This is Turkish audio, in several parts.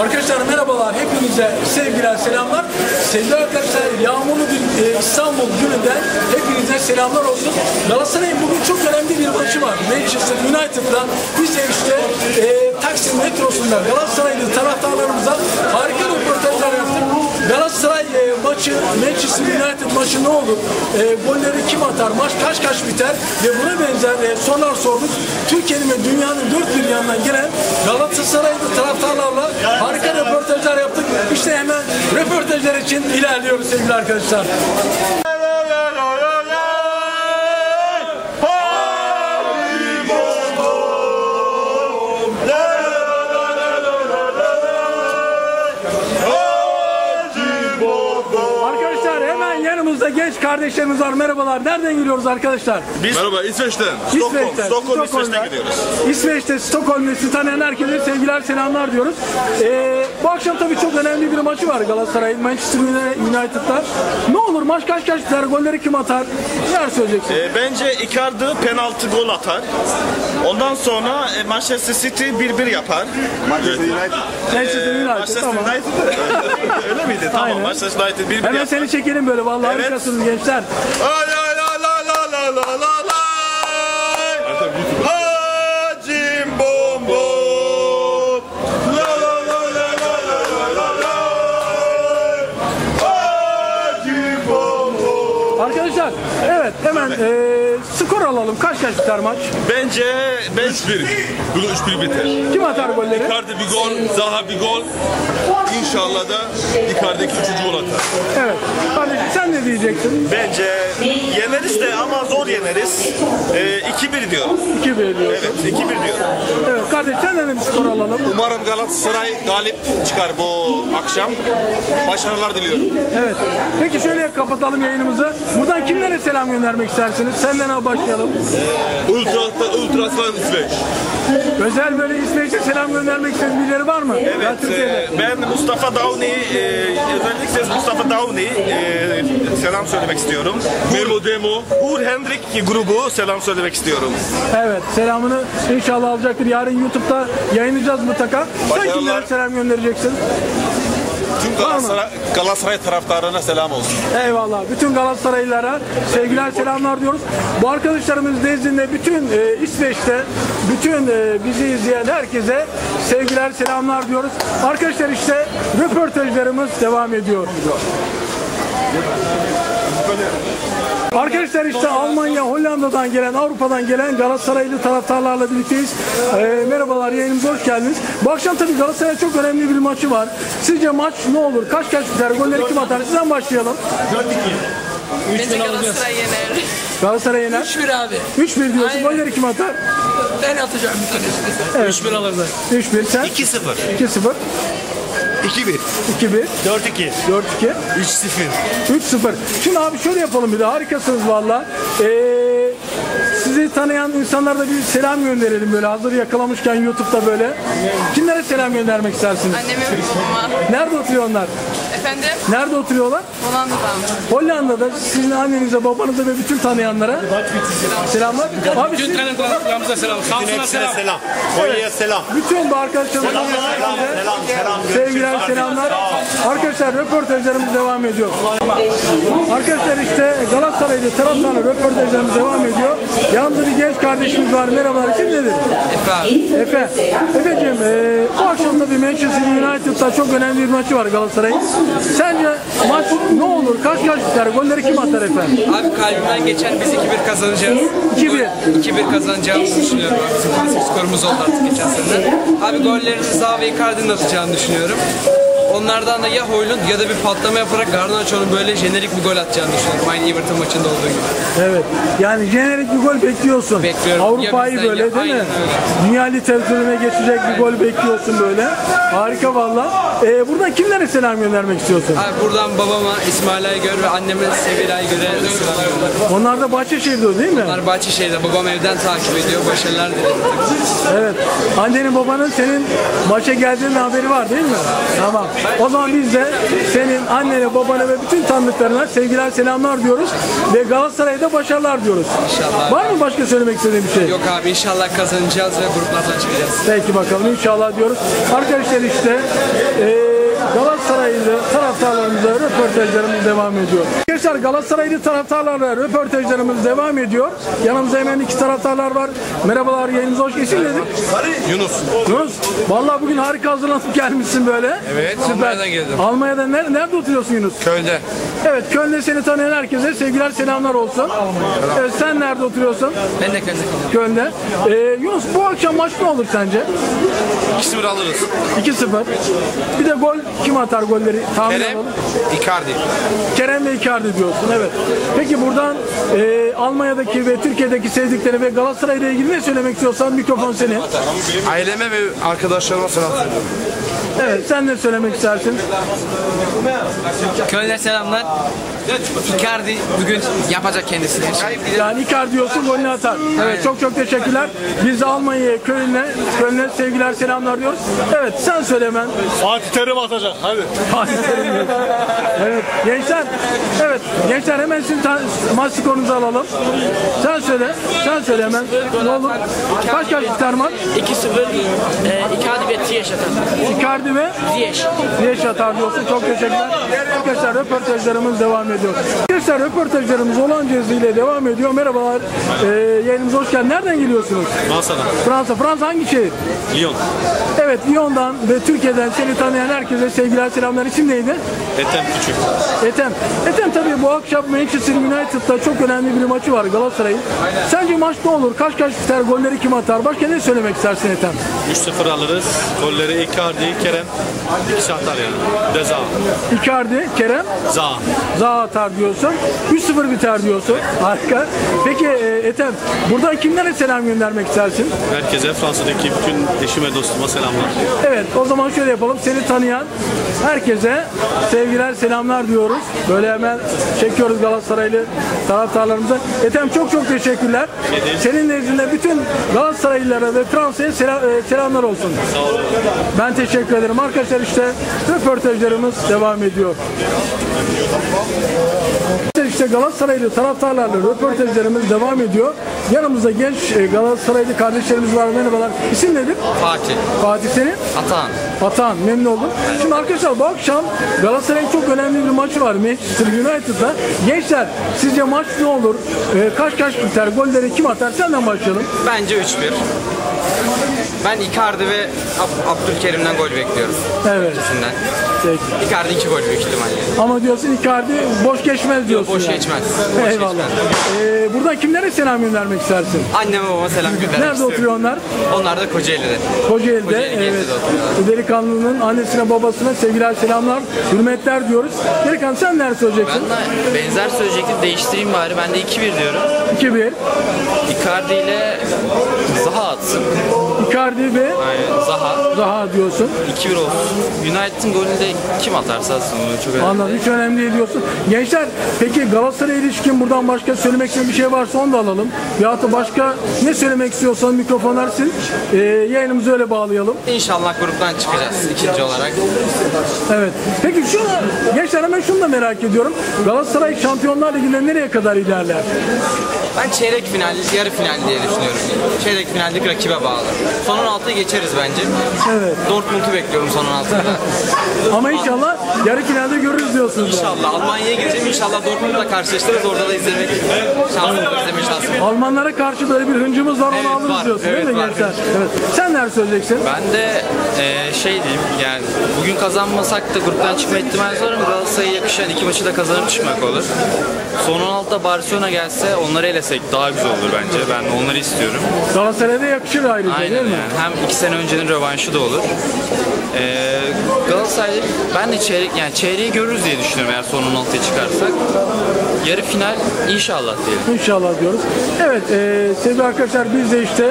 Arkadaşlar merhabalar. Hepinize sevgiler, selamlar. Sevgili arkadaşlar yağmurlu bir e, İstanbul gününden hepinize selamlar olsun. Galatasaray'ın bugün çok önemli bir maçı var. Manchester United'la biz de işte e, Taksim metrosunda Galatasaraylı taraftarlarımıza harika röportajlar yaptık. Galatasaray e, maçı, Manchester United maçı ne olur? E, golleri kim atar? Maç kaç kaç biter? Ve buna benzer e, sorular sorduk. Türkiye'nin ve dünyanın dört bir yanından gelen Galatasaraylı taraftarlarla için ilerliyoruz sevgili arkadaşlar. Arkadaşlar hemen yanımızda genç kardeşlerimiz var. Merhabalar. Nereden geliyoruz arkadaşlar? Merhaba İsveç'ten. İsveç'ten. Stockholm. İsveç'ten gidiyoruz. İsveç'te Stockholm'da sizi tanıyan herkese sevgiler selamlar diyoruz. Ee, akşam tabii çok önemli bir maçı var Galatasaray Manchester United'da. Ne olur maç kaç kaç biter? Golleri kim atar? Neler söyleyeceksin? E, bence Icardi penaltı gol atar. Ondan sonra e, Manchester City 1-1 yapar. Manchester E, United Manchester tamam. United öyle miydi? Tamam Aynen. Manchester United 1-1 Hemen yapar. seni çekelim böyle vallahi Evet. harikasınız gençler. Ay Arkadaşlar evet hemen eee, skor alalım. Kaç kaç biter maç? Bence ben 3-1. Bugün 3-1 biter. Kim atar golleri? Icardi bir gol, Zaha bir gol. İnşallah da Icardi ikinci gol atar. Evet. Kardeşim sen ne diyeceksin? Bence yeneriz de ama zor yeneriz. Ee, 2-1 diyorum. 2 veriyor. Evet 2-1 diyorum. Evet kardeş sen de bir skor alalım. Umarım Galatasaray galip çıkar bu akşam. Başarılar diliyorum. Evet. Peki şöyle kapatalım yayınımızı. Buradan kimlere selam göndermek istersiniz? Senden abi başlayalım. Ultra, Ultraslan İsveç. Özel böyle İsveç'e selam göndermek istediğin birileri var mı? Ya Evet, Türkiye'de. e, ben Mustafa Downey, e, özellikle Mustafa Downey e, selam söylemek istiyorum. Memo Demo. Uğur Hendrik grubu selam söylemek istiyorum. Evet. Selamını inşallah alacaktır. Yarın YouTube'da yayınlayacağız mutlaka. Sen Başarılar. kimlere selam göndereceksin? Tüm Galatasaray, Galatasaray taraftarına selam olsun. Eyvallah. Bütün Galatasaraylılara sevgiler selamlar diyoruz. Bu arkadaşlarımız nezdinde bütün e, İsveç'te bütün e, bizi izleyen herkese sevgiler selamlar diyoruz. Arkadaşlar işte röportajlarımız devam ediyor. Arkadaşlar işte Almanya, Hollanda'dan gelen, Avrupa'dan gelen Galatasaraylı taraftarlarla birlikteyiz. Ee, merhabalar, yayınımıza hoş geldiniz. Bu akşam tabii Galatasaray'a çok önemli bir maçı var. Sizce maç ne olur? Kaç kaç biter? Golleri kim atar? Sizden başlayalım. Bence Galatasaray yener. Galatasaray yener. 3-1 abi. 3-1 diyorsun. Aynen. Golleri kim atar? Ben atacağım bir tanesini. Evet. 3-1 alırlar. 3-1 sen? 2-0. 2-0. 2-1. 2-1. 4-2. 4-2. 3-0. 3-0. Şimdi abi şöyle yapalım bir de harikasınız valla. Ee, sizi tanıyan insanlara da bir selam gönderelim böyle hazır yakalamışken YouTube'da böyle. Kimlere selam göndermek istersiniz? Anneme ve babama. Nerede oturuyor onlar? Efendim? Nerede oturuyorlar? Hollanda'dan. Hollanda'da sizin annenize, babanıza ve bütün tanıyanlara selamlar. Abi siz, Tanıdıklarımıza selam. Samsun'a selam. selam. Konya'ya selam. bütün bu arkadaşlarımıza Selam, selam. sevgiler, selamlar. Arkadaşlar röportajlarımız devam ediyor. Arkadaşlar işte Galatasaray'da taraftarla röportajlarımız devam ediyor. Yanında bir genç kardeşimiz var. Merhabalar. İsim nedir? Efe Efe. Efe'cim e, bu akşam tabii Manchester United'da çok önemli bir maçı var Galatasaray'ın. Sence maç ne olur? Kaç kaç biter? Golleri kim atar Efe? Abi kalbimden geçen biz 2-1 kazanacağız. 2-1. 2-1 kazanacağımızı düşünüyorum abi. Bizim klasik skorumuz oldu artık geçen sene. Abi gollerini Zaha ve Icardi'nin atacağını düşünüyorum. Onlardan da ya Hoylund ya da bir patlama yaparak Garnacho'nun böyle jenerik bir gol atacağını düşünüyorum. Aynı Everton maçında olduğu gibi. Evet. Yani jenerik bir gol bekliyorsun. Bekliyorum. Avrupa'yı böyle ya- değil mi? öyle. Dünya literatürüne geçecek bir gol bekliyorsun böyle. Harika valla. Ee, buradan kimlere selam göndermek istiyorsun? Abi buradan babama İsmail Aygör ve anneme Sevil Aygör'e selam. Onlar da Bahçeşehir'de değil mi? Onlar Bahçeşehir'de. Babam evden takip ediyor. Başarılar dilerim. Evet. Annenin babanın senin maça geldiğinin haberi var değil mi? Tamam. O zaman biz de senin annene, babana ve bütün tanıdıklarına sevgiler, selamlar diyoruz. Ve Galatasaray'da başarılar diyoruz. İnşallah. Var mı başka söylemek istediğin bir şey? Yok abi inşallah kazanacağız ve gruplardan çıkacağız. Peki bakalım inşallah diyoruz. Arkadaşlar işte eee Galatasaraylı taraftarlarımıza röportajlarımız devam ediyor. Arkadaşlar Galatasaraylı taraftarlarla röportajlarımız devam ediyor. Yanımızda hemen iki taraftarlar var. Merhabalar yayınımıza hoş geldin dedik. Yunus. Yunus, vallahi bugün harika hazırlanıp gelmişsin böyle. Evet, Almanya'dan geldim. Almanya'dan nerede, nerede oturuyorsun Yunus? Köln'de. Evet, Köln'de seni tanıyan herkese sevgiler, selamlar olsun. Evet, sen nerede oturuyorsun? Ben de Köln'de. Köln'de. Ee, Yunus, bu akşam maç ne olur sence? 2-0 alırız. 2-0. Bir de gol kim atar golleri tahmin Kerem, alalım. Icardi. Kerem ve Icardi diyorsun evet. Peki buradan e, Almanya'daki ve Türkiye'deki sevdikleri ve Galatasaray ile ilgili ne söylemek istiyorsan mikrofon senin. Aileme ve arkadaşlarıma selam söylüyorum. Evet sen ne söylemek istersin? Köln'e selamlar. Icardi bugün yapacak kendisini. Yani Icardi diyorsun golünü atar. Evet çok çok teşekkürler. Biz de Almanya'ya Köln'e Köln'e sevgiler selamlar diyoruz. Evet sen söyle hemen. Fatih Terim atacak. Hadi. Fatih Terim. Evet gençler evet gençler hemen sizin ta- maç skorunuzu alalım. Sen söyle. Sen söyle hemen. Ne olur? Kaç kaç biter maç? 2-0 e, Icardi ve Ziyech atar. Icardi ve Ziyech. Ziyech atar diyorsun. Çok teşekkürler. Arkadaşlar röportajlarımız devam ediyor. Arkadaşlar röportajlarımız olan ile devam ediyor. Merhabalar. Ee, yayınımıza hoş geldiniz. Nereden geliyorsunuz? Fransa'dan. Fransa. Fransa hangi şehir? Lyon. Evet Lyon'dan ve Türkiye'den seni tanıyan herkese sevgiler selamlar. İsim neydi? Etem Küçük. Etem. Etem tabii bu akşam Manchester United'da çok önemli bir maçı var Galatasaray'ın. Sence maç ne olur? Kaç kaç biter? Golleri kim atar? Başka ne söylemek istersin Etem? 3-0 alırız. Golleri Icardi, Kerem. İkisi atar yani. Deza. Icardi, Kerem, Za. Zaha atar diyorsun. 3-0 biter diyorsun. Harika. Peki e, Ethem, buradan kimlere selam göndermek istersin? Herkese Fransa'daki bütün eşime dostuma selamlar. Evet, o zaman şöyle yapalım. Seni tanıyan herkese sevgiler, selamlar diyoruz. Böyle hemen çekiyoruz Galatasaraylı taraftarlarımıza. Ethem çok çok teşekkürler. Senin nezdinde bütün Galatasaraylılara ve Fransa'ya sela- e, selamlar olsun. Ben teşekkür ederim. Arkadaşlar işte röportajlarımız devam ediyor. İşte Galatasaraylı taraftarlarla röportajlarımız devam ediyor. Yanımızda genç e, Galatasaraylı kardeşlerimiz var. Merhabalar. İsim nedir? Fatih. Fatih senin? Atan. Atan memnun oldum. Şimdi arkadaşlar bu akşam Galatasaray'ın çok önemli bir maçı var Manchester United'da. Gençler sizce maç ne olur? E, kaç kaç biter? Golleri kim atar? Senden başlayalım. Bence 3-1. Ben Icardi ve Ab- Abdülkerim'den gol bekliyorum. Evet. İkisinden. Peki. Icardi 2 gol büyük ihtimalle. Ama diyorsun Icardi boş geçmez diyorsun. Boş yani. geçmez. Boş Eyvallah. geçmez. E, buradan kimlere selam göndermek istersin? Anneme babama selam göndermek Nerede istiyorum. oturuyor onlar? Onlar da Kocaeli'de. Kocaeli'de. Kocaeli evet. Oturuyorlar. Delikanlının annesine babasına sevgiler selamlar, hürmetler diyoruz. Delikanlı sen nerede söyleyeceksin? Ben de benzer söyleyecektim değiştireyim bari. Ben de 2-1 diyorum. 2-1. Icardi ile Zaha atsın. Icardi ve Aynen Zaha. Zaha diyorsun. 2-1 olsun. United'ın golünü de kim atarsa atsın. Bu çok önemli. Anladım. Hiç önemli değil diyorsun. Gençler peki Galatasaray ilişkin buradan başka söylemek istediğin bir şey varsa onu da alalım. Veyahut da başka ne söylemek istiyorsan mikrofonlar sil. Ee, yayınımızı öyle bağlayalım. İnşallah gruptan çıkacağız ikinci olarak. Evet. Peki şu gençler hemen şunu da merak ediyorum. Galatasaray Şampiyonlar Ligi'nde nereye kadar ilerler? Ben çeyrek final, yarı final diye düşünüyorum. Çeyrek finaldeki rakibe bağlı. Son 16'yı geçeriz bence. Evet. Dortmund'u bekliyorum son 16'da. Ama inşallah yarı finalde görürüz diyorsunuz. İnşallah Almanya'ya gideceğim. İnşallah Dortmund'la karşılaştırırız. Orada da izlemek şansım var, izleme şansım. var. Almanlara karşı böyle bir hıncımız var onu Evet, alırız var. diyorsun Evet, değil mi var. gençler? Evet. Sen neler söyleyeceksin? Ben de e, şey diyeyim yani bugün kazanmasak da gruptan çıkma ihtimali var ama Galatasaray'a yakışan iki maçı da kazanıp çıkmak olur. Son 16'da Barcelona gelse onları elesek daha güzel olur bence. Ben onları istiyorum. Galatasaray'a yakışır ayrıca Aynen değil yani. mi? Hem iki sene öncenin rövanşı da olur. Ee, Galatasaray ben de çeyrek yani çeyreği görürüz diye düşünüyorum eğer son 16'ya çıkarsak. Yarı final inşallah diyelim. İnşallah diyoruz. Evet e, sevgili arkadaşlar biz de işte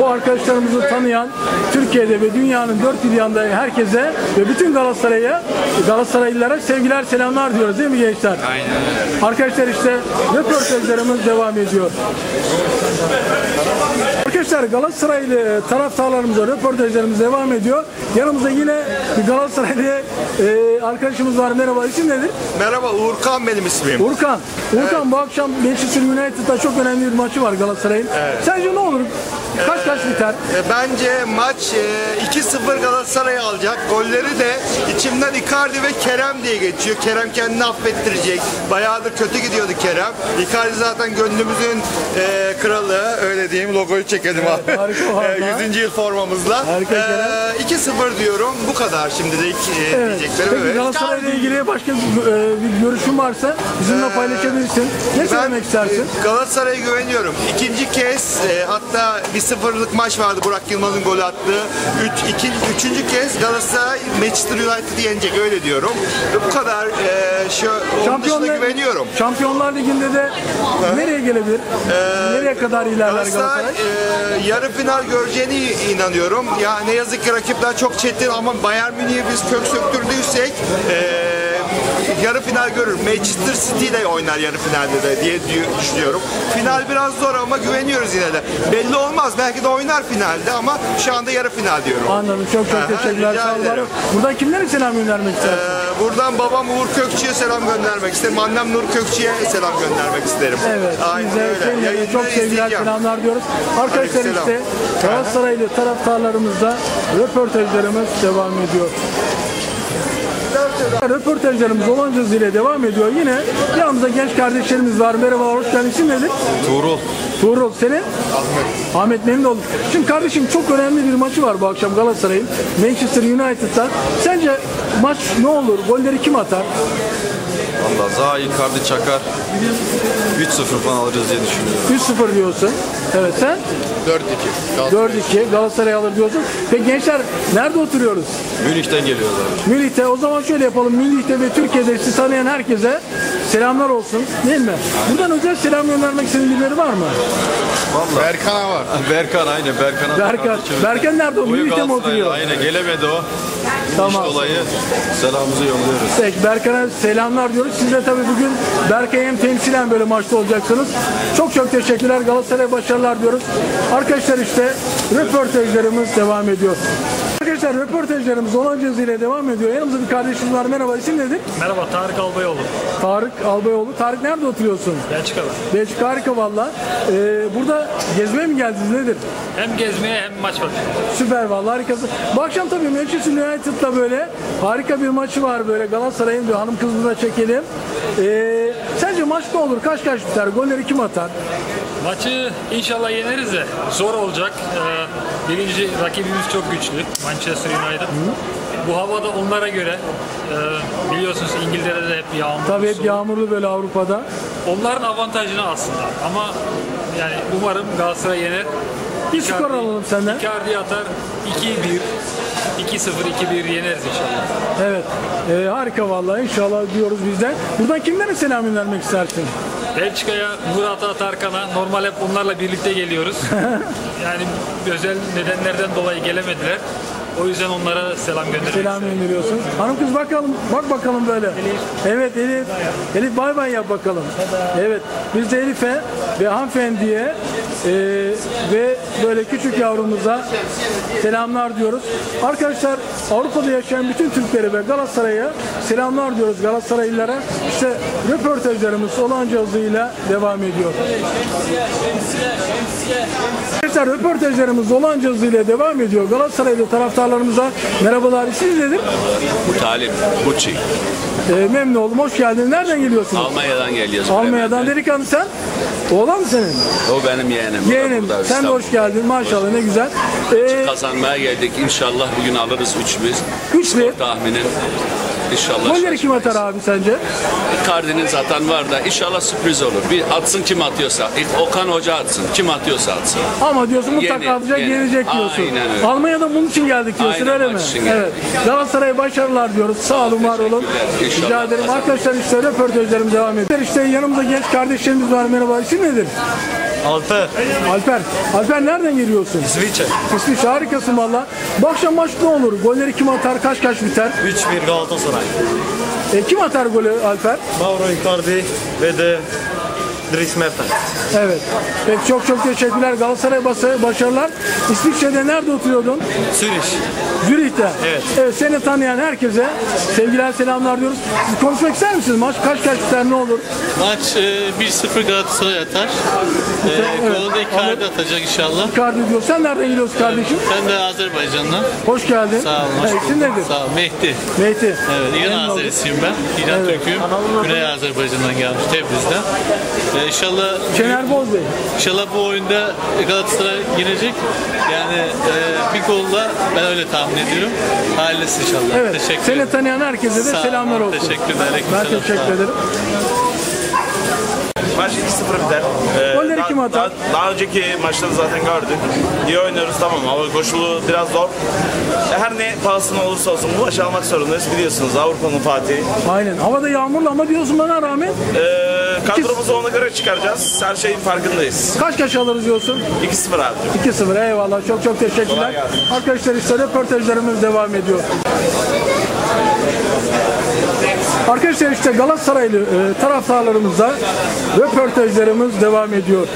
bu arkadaşlarımızı tanıyan Türkiye'de ve dünyanın dört bir yanında herkese ve bütün Galatasaray'a Galatasaraylılara sevgiler selamlar diyoruz değil mi gençler? Aynen öyle. Arkadaşlar işte röportajlarımız devam ediyor. Arkadaşlar Galatasaraylı taraftarlarımıza röportajlarımız devam ediyor. Yanımızda yine bir Galatasaraylı e, arkadaşımız var. Merhaba isim nedir? Merhaba Uğurkan benim ismim. Urkan. Urkan bu akşam Manchester United'da çok önemli bir maçı var Galatasaray'ın. Sence ne olur? Kaç kaç biter? E, Bence maç e, 2-0 Galatasaray alacak. Golleri de içimden Icardi ve Kerem diye geçiyor. Kerem kendini affettirecek. Bayağıdır kötü gidiyordu Kerem. Icardi zaten gönlümüzün e, kralı. Öyle diyeyim. Logoyu çekelim abi. harika. E, 100. yıl formamızla. Harika Kerem. E, 2-0 diyorum. Bu kadar şimdilik e, Evet. diyeceklerim. Peki Evet. Galatasaray'la ilgili başka bir, e, görüşün varsa bizimle paylaşabilirsin. Ne söylemek istersin? e, Galatasaray'a güveniyorum. İkinci kez hatta bir sıfırlık maç vardı Burak Yılmaz'ın gol attığı. Üç, iki, üçüncü kez Galatasaray Manchester United'ı yenecek öyle diyorum. Ve bu kadar e, şu, dışında güveniyorum. Şampiyonlar Ligi'nde de nereye gelebilir? nereye kadar ilerler Galatasaray Galatasaray? e, yarı final göreceğine inanıyorum. Ya ne yazık ki rakipler çok çetin ama Bayern Münih'i biz kök söktürdüysek e, yarı final görür. Manchester City ile oynar yarı finalde de diye dü- düşünüyorum. Final biraz zor ama güveniyoruz yine de. Belli olmaz. Belki de oynar finalde ama şu anda yarı final diyorum. Anladım. Çok çok Aha, teşekkürler. Sağ olun. Buradan kimlere selam göndermek istersin? Ee, buradan babam Uğur Kökçü'ye selam göndermek isterim. Annem Nur Kökçü'ye selam göndermek isterim. Evet, Aynen size öyle. Yayında çok sevgiler, selamlar diyoruz. Arkadaşlar işte Galatasaraylı taraftarlarımızla röportajlarımız devam ediyor. Röportajlarımız olanca ile devam ediyor. Yine yanımızda genç kardeşlerimiz var. Merhaba, hoş geldin. İsim nedir? Tuğrul. Tuğrul, senin? Ahmet. Ahmet memnun oldum. Şimdi kardeşim çok önemli bir maçı var bu akşam Galatasaray'ın. Manchester United'da. Sence maç ne olur? Golleri kim atar? Valla Zaha Icardi Çakar 3-0 falan alırız diye düşünüyorum. 3-0 diyorsun. Evet sen? 4-2. 4-2 Galatasaray alır diyorsun. Peki gençler nerede oturuyoruz? Münih'ten geliyorlar. Münih'te. O zaman şöyle yapalım. Münih'te ve Türkiye'de sizi tanıyan herkese selamlar olsun. Değil mi? Buradan özel selam göndermek istediğin birileri var mı? Valla. Berkan'a var. Berkan aynen Berkan'a. Berkan. Berkan nerede o? Münih'te mi oturuyor? Aynen gelemedi o. Tamam. İş dolayı selamımızı yolluyoruz. Peki Berkan'a selamlar diyoruz. Siz de tabii bugün Berkay'ı hem temsilen böyle maçta olacaksınız. Çok çok teşekkürler. Galatasaray'a başarılar diyoruz. Arkadaşlar işte röportajlarımız devam ediyor. Arkadaşlar röportajlarımız olanca ile devam ediyor. Yanımızda bir kardeşimiz var. Merhaba isim nedir? Merhaba Tarık Albayoğlu. Tarık Albayoğlu. Tarık nerede oturuyorsun? Belçika'da. Belçika harika valla. Ee, burada gezmeye mi geldiniz nedir? Hem gezmeye hem maç var. Süper valla harikasın. Bu akşam tabii Manchester United'la böyle harika bir maçı var böyle Galatasaray'ın bir hanım kızını da çekelim. Ee, sence maç ne olur? Kaç kaç biter? Golleri kim atar? Maçı inşallah yeneriz de zor olacak. Ee, birinci rakibimiz çok güçlü. Manchester United. Bu havada onlara göre e, biliyorsunuz İngiltere'de hep yağmur. Tabii hep soğuk. yağmurlu böyle Avrupa'da. Onların avantajını aslında. Ama yani umarım Galatasaray yener. Bir skor Icardi- alalım senden. Icardi atar 2-1. 2-0, 2-1 yeneriz inşallah. Evet. Ee, harika vallahi inşallah diyoruz bizden. Buradan kimlere selam göndermek istersin? Belçika'ya, Murat'a, Tarkan'a normal hep onlarla birlikte geliyoruz. yani özel nedenlerden dolayı gelemediler. O yüzden onlara selam göndermek Selam gönderiyorsun. Hanım kız bakalım. Bak bakalım böyle. Evet Elif. Elif bay bay yap bakalım. Evet. Biz de Elif'e ve hanımefendiye e, ve böyle küçük yavrumuza selamlar diyoruz. Arkadaşlar Avrupa'da yaşayan bütün Türklere ve Galatasaray'a selamlar diyoruz Galatasaraylılara. İşte röportajlarımız olanca hızıyla devam ediyor. Arkadaşlar röportajlarımız olanca hızıyla devam ediyor. Galatasaraylı taraftarlarımıza merhabalar. İsminiz nedir? Talip Bucci. Ee, memnun oldum. Hoş geldiniz. Nereden geliyorsunuz? Almanya'dan geliyoruz. Almanya'dan. Bremen'den. Delikanlı sen? Oğlan mı senin? O benim yeğenim. Yeğenim. burada, Sen de hoş geldin. Maşallah ne güzel. Ee, Kazanmaya geldik. İnşallah bugün alırız 3-1. Üç bir. Tahminin. İnşallah. golleri kim atar abi sence? Icardi'nin zaten var da inşallah sürpriz olur. Bir atsın kim atıyorsa. İlk Okan Hoca atsın. Kim atıyorsa atsın. Ama diyorsun mutlaka Yeni, atacak, yeni. yenecek diyorsun. Aynen öyle. Almanya'da bunun için geldik diyorsun Aynen, öyle maç mi? için geldik. Evet. Galatasaray'a başarılar diyoruz. Sağ olun, var olun. Teşekkürler. Rica İnşallah ederim. kazanırız. Arkadaşlar işte röportajlarım devam ediyor. İşte yanımızda genç kardeşlerimiz var. Merhaba. İsim nedir? Alper. Alper. Alper nereden geliyorsun? İsviçre. İsviçre harikasın valla. Bu akşam maç ne olur? Golleri kim atar? Kaç kaç biter? 3-1 Galatasaray. E, kim atar golü Alper? Mauro Icardi ve de Dries Mertens. Evet. Peki çok çok teşekkürler. Galatasaray bası başarılar. İsviçre'de nerede oturuyordun? Zürich. Zürih'te. Evet. Evet seni tanıyan herkese sevgiler selamlar diyoruz. Siz konuşmak ister misiniz? Maç kaç kaç biter ne olur? Maç e, 1-0 Galatasaray atar. E, Evet. Golü de Icardi atacak inşallah. Icardi diyor. Sen nereden geliyorsun kardeşim? Ben de Azerbaycan'dan. Hoş geldin. Sağ olun. hoş isim bulduk. nedir? Sağ ol. Mehdi. Mehdi. Evet, İran Memnun oldum. Azerisiyim ben. İran Evet. Türk'üyüm. Güney Azerbaycan'dan gelmiş Tebriz'den. E, inşallah Şener Bozbey. İnşallah bu oyunda Galatasaray yenecek. Yani e, bir golla ben öyle tahmin ediyorum. Hayırlısı inşallah. Evet. Teşekkür Seni ederim. tanıyan herkese de Sağ olun, selamlar olsun. Teşekkürler. Ben aleykümselam. Sağ teşekkür olun. ederim. Maç 2-0 biter. Ee, Golleri daha- kim atar? Daha, daha önceki maçları zaten gördük. İyi oynuyoruz tamam ama koşulu biraz zor. Her ne pahasına olursa olsun bu maçı almak zorundayız biliyorsunuz Avrupa'nın Fatih'i. Aynen. Havada yağmurlu ama diyorsun bana rağmen Ee, kadromuzu ona göre çıkaracağız. Her şeyin farkındayız. kaç kaç alırız diyorsun? 2-0 abi. 2-0 eyvallah çok çok teşekkürler. Arkadaşlar işte röportajlarımız devam ediyor. Arkadaşlar işte Galatasaraylı e, taraftarlarımızla röportajlarımız devam ediyor.